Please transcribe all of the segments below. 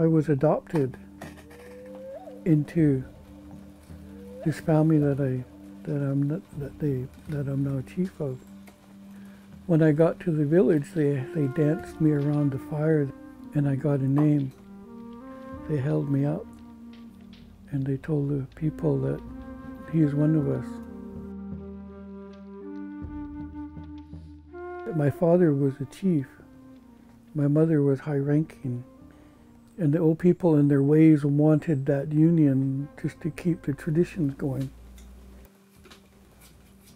I was adopted into this family that I that I'm that they that I'm now chief of. When I got to the village, they they danced me around the fire, and I got a name. They held me up, and they told the people that he is one of us. My father was a chief. My mother was high ranking. And the old people and their ways wanted that union just to keep the traditions going.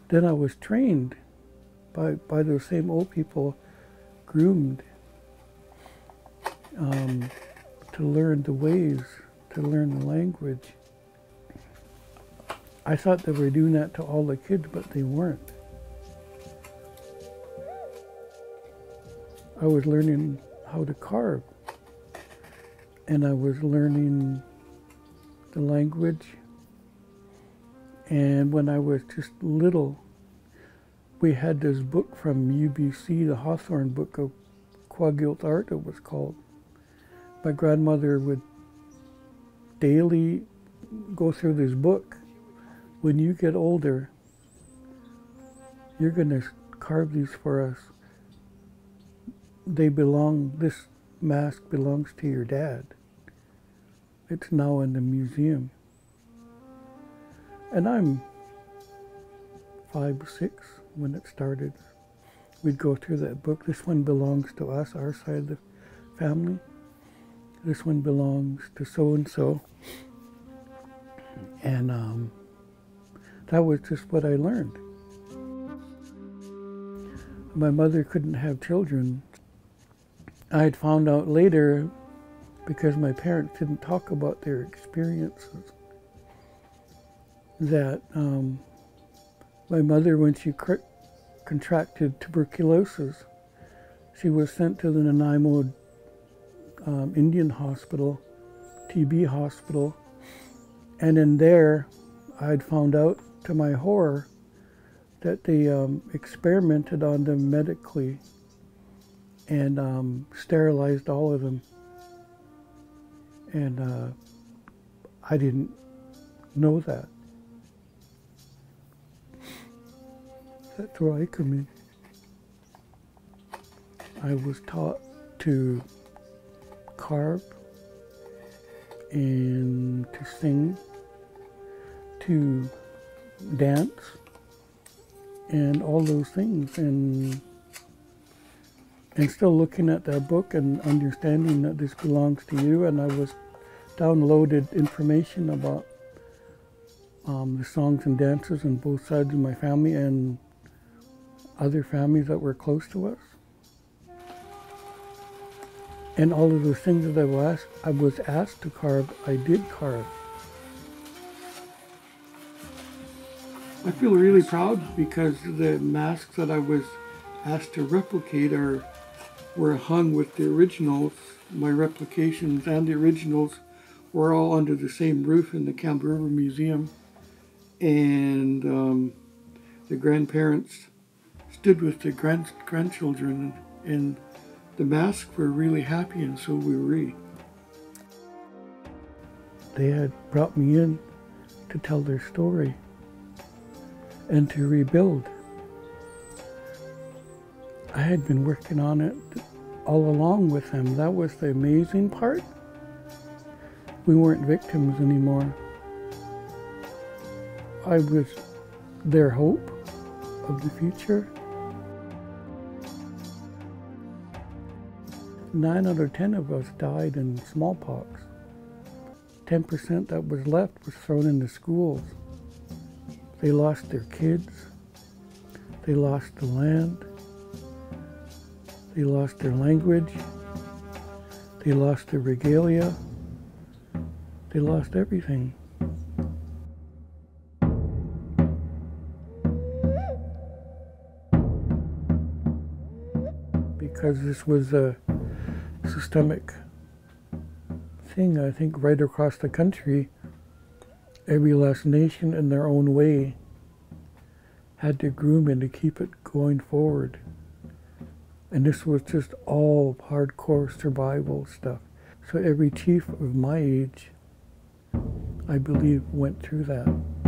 Then I was trained by, by those same old people, groomed um, to learn the ways, to learn the language. I thought they were doing that to all the kids, but they weren't. I was learning how to carve and I was learning the language. And when I was just little, we had this book from UBC, the Hawthorn Book of Kwakiutl Art, it was called. My grandmother would daily go through this book. When you get older, you're going to carve these for us. They belong, this mask belongs to your dad. It's now in the museum. And I'm five, six when it started. We'd go through that book. This one belongs to us, our side of the family. This one belongs to so and so. And um, that was just what I learned. My mother couldn't have children, I had found out later, because my parents didn't talk about their experiences, that um, my mother, when she contracted tuberculosis, she was sent to the Nanaimo um, Indian Hospital, TB hospital, and in there, I'd found out to my horror that they um, experimented on them medically and um, sterilized all of them. And uh, I didn't know that. That's where I come in. I was taught to carve and to sing, to dance, and all those things. And and still looking at that book and understanding that this belongs to you. And I was downloaded information about um, the songs and dances on both sides of my family and other families that were close to us. And all of those things that I was asked, I was asked to carve, I did carve. I feel really proud because the masks that I was asked to replicate are were hung with the originals. My replications and the originals were all under the same roof in the Campbell River Museum. And um, the grandparents stood with the grand grandchildren, and, the masks were really happy, and so were we. They had brought me in to tell their story and to rebuild. I had been working on it all along with them. That was the amazing part. We weren't victims anymore. I was their hope of the future. Nine out of ten of us died in smallpox. 10% that was left was thrown into schools. They lost their kids. They lost the land. They lost their language. They lost their regalia. They lost everything. Because this was a systemic thing, I think, right across the country, every last nation in their own way had to groom it to keep it going forward. And this was just all hardcore survival stuff. So every chief of my age, I believe, went through that.